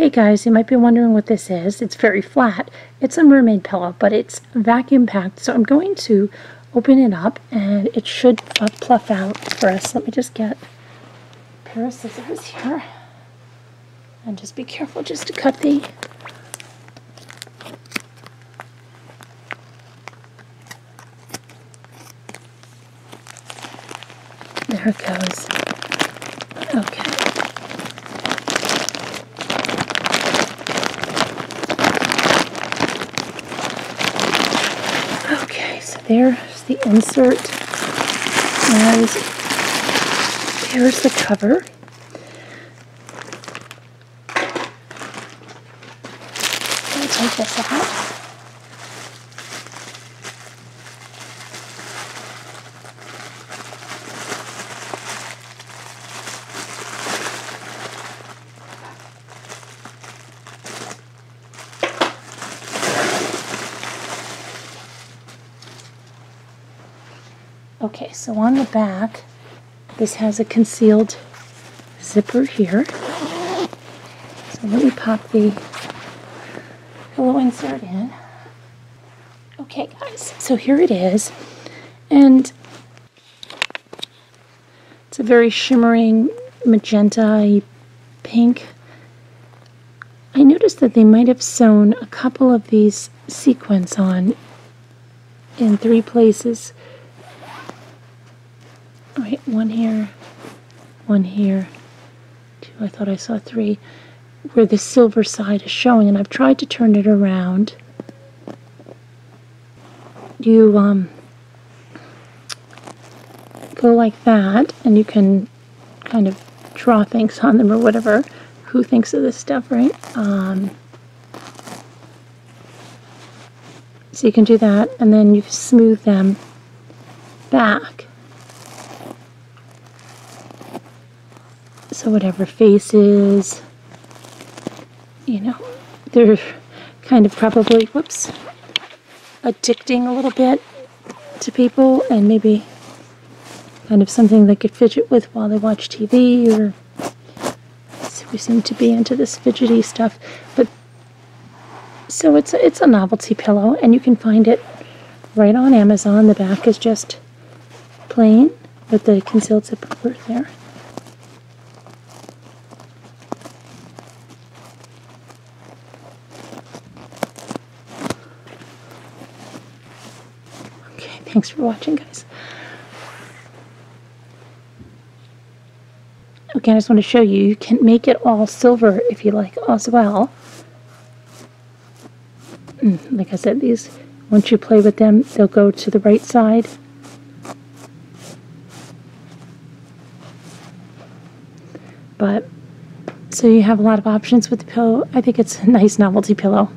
Hey guys, you might be wondering what this is. It's very flat. It's a mermaid pillow, but it's vacuum packed. So I'm going to open it up and it should pluff out for us. Let me just get a pair of scissors here. And just be careful just to cut the There it goes. Okay. Okay, so there's the insert. And here's the cover. take this out. Okay, so on the back, this has a concealed zipper here. So let me pop the pillow insert in. Okay, guys, so here it is. And it's a very shimmering magenta pink. I noticed that they might have sewn a couple of these sequins on in three places Right, one here, one here, two, I thought I saw three, where the silver side is showing, and I've tried to turn it around. You um, go like that, and you can kind of draw things on them or whatever. Who thinks of this stuff, right? Um, so you can do that, and then you smooth them back. So whatever faces, you know, they're kind of probably, whoops, addicting a little bit to people and maybe kind of something they could fidget with while they watch TV or so we seem to be into this fidgety stuff. But so it's a, it's a novelty pillow and you can find it right on Amazon. The back is just plain with the concealed zipper there. Thanks for watching, guys. Okay, I just want to show you, you can make it all silver if you like as well. Mm, like I said, these, once you play with them, they'll go to the right side. But, so you have a lot of options with the pillow. I think it's a nice novelty pillow.